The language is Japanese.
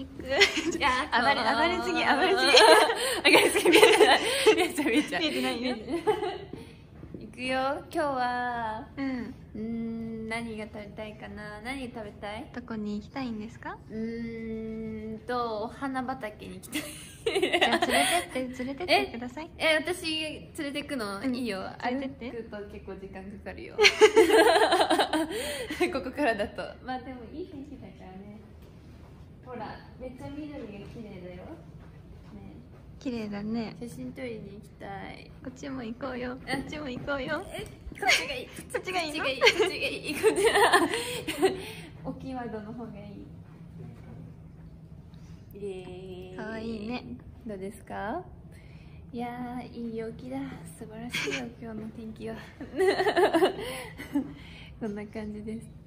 行くいや暴れ暴れすぎ暴れすぎ。暴れすぎ見え てない。見えてないよ。行くよ。今日はうんうーん何が食べたいかな。何食べたい？どこに行きたいんですか？うーんとお花畑に行きたい。じゃあ連れてって連れてってください。え私連れてくの、うん。いいよ。連れてって。歩くと結構時間かかるよ。ここからだと。まあでもいい天気だからねめっちゃ緑が綺麗だよ。ね。綺麗だね。写真撮りに行きたい。こっちも行こうよ。こっちも行こうよ。え？こっちがいい。ここっちがいい。のっちがいい。こっちがいい。大きいワードの方がいい。イ。かわいいね。どうですか？いやーいい陽気だ。素晴らしいよ今日の天気は。こんな感じです